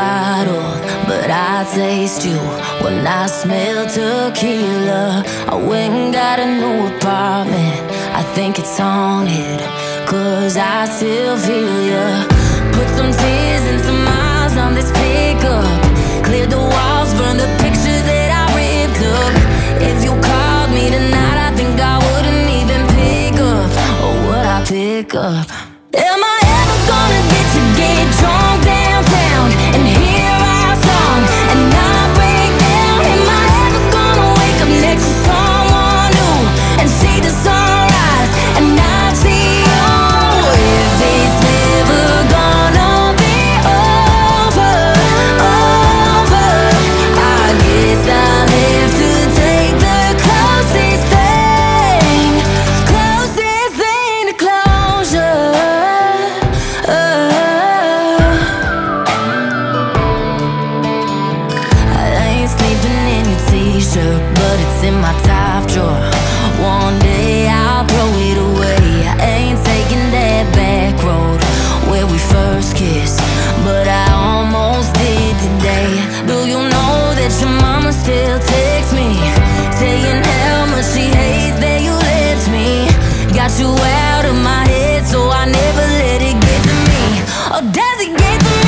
bottle, but I taste you when I smell tequila. I went and got a new apartment. I think it's haunted, cause I still feel ya. Put some tears and some miles on this pickup. Cleared the walls, burned the pictures that I ripped up. If you called me tonight, I think I wouldn't even pick up. Or would I pick up? Am I ever gonna get to get drunk head,